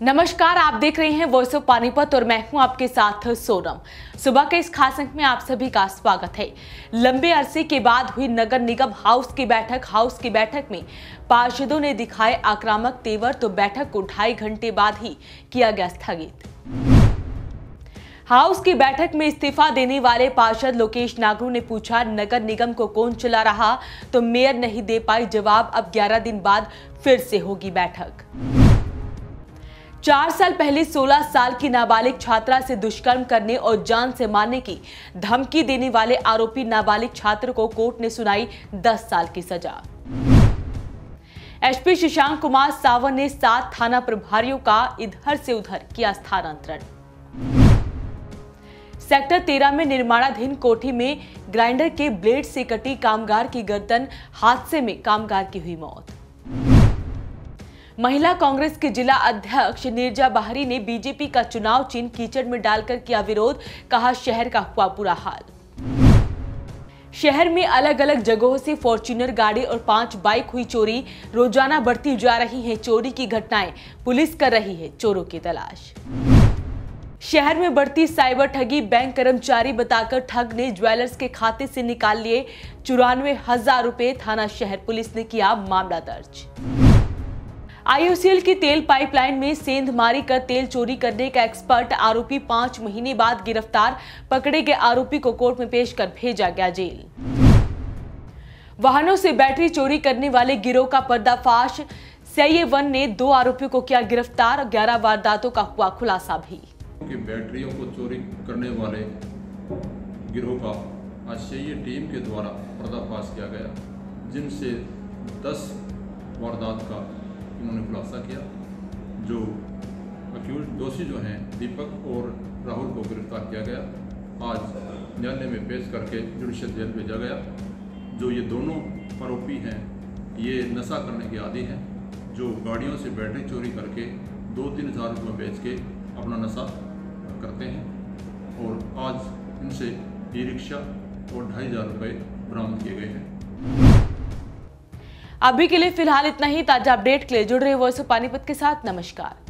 नमस्कार, आप देख रहे हैं वॉइस ऑफ़ पानीपत और मैं हूँ आपके साथ सोनम। सुबह के इस खास अंक में आप सभी का स्वागत है। लंबे अरसे के बाद हुई नगर निगम हाउस की बैठक, हाउस की बैठक में पार्षदों ने दिखाए आक्रामक तेवर तो बैठक को ढाई घंटे बाद ही किया गया स्थगित। हाउस की बैठक में इस्तीफा देने वाले पार्षद लोकेश नागरू ने पूछा, नगर निगम को कौन चला रहा? तो मेयर नहीं दे पाई जवाब, अब 11 दिन बाद फिर से होगी बैठक। चार साल पहले 16 साल की नाबालिग छात्रा से दुष्कर्म करने और जान से मारने की धमकी देने वाले आरोपी नाबालिग छात्र को कोर्ट ने सुनाई 10 साल की सजा। एसपी शशांक कुमार सावन ने सात थाना प्रभारियों का इधर से उधर किया स्थानांतरण। सेक्टर तेरह में निर्माणाधीन कोठी में ग्राइंडर के ब्लेड से कटी कामगार की गर्दन हादसे में कामगार की हुई मौत। महिला कांग्रेस के जिला अध्यक्ष नीरजा बाहरी ने बीजेपी का चुनाव चिन्ह कीचड़ में डालकर किया विरोध, कहा शहर का हुआ बुरा हाल। शहर में अलग अलग जगहों से फॉर्च्यूनर गाड़ी और पाँच बाइक हुई चोरी। रोज़ाना बढ़ती जा रही है चोरी की घटनाएँ। पुलिस कर रही है चोरों की तलाश। शहर में बढ़ती साइबर ठगी, बैंक कर्मचारी बताकर ठग ने ज्वेलर्स के खाते से निकाल लिए चौरानवे हज़ार रुपए। थाना शहर पुलिस ने किया मामला दर्ज। आईओसीएल की तेल पाइपलाइन में सेंधमारी कर तेल चोरी करने का एक्सपर्ट आरोपी पाँच महीने बाद गिरफ़्तार पकड़े गए आरोपी को कोर्ट में पेश कर भेजा गया जेल। वाहनों से बैटरी चोरी करने वाले गिरोह का पर्दाफाश। सीआईए वन ने दो आरोपियों को किया गिरफ़्तार और ग्यारह वारदातों का हुआ खुलासा भी। कि बैटरियों को चोरी करने वाले गिरोह का आश्चर्य टीम के द्वारा पर्दाफाश किया गया, जिनसे 10 वारदात का इन्होंने खुलासा किया, जो अक्यूज दोषी जो हैं, दीपक और राहुल को गिरफ़्तार किया गया। आज न्यायालय में पेश करके जुडिशल जेल भेजा गया, जो ये दोनों आरोपी हैं, ये नशा करने के आदि हैं, जो गाड़ियों से बैटरी चोरी करके दो तीन हज़ार रुपये बेच के अपना नशा करते हैं और आज इनसे ई रिक्शा और ढाई हज़ार रुपये बरामद किए गए हैं। अभी के लिए फ़िलहाल इतना ही। ताज़ा अपडेट के लिए जुड़ रहे वॉइस ऑफ़ पानीपत के साथ। नमस्कार।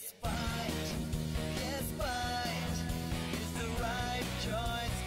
Yes, fight. Yes, fight is the right choice